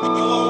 Hello.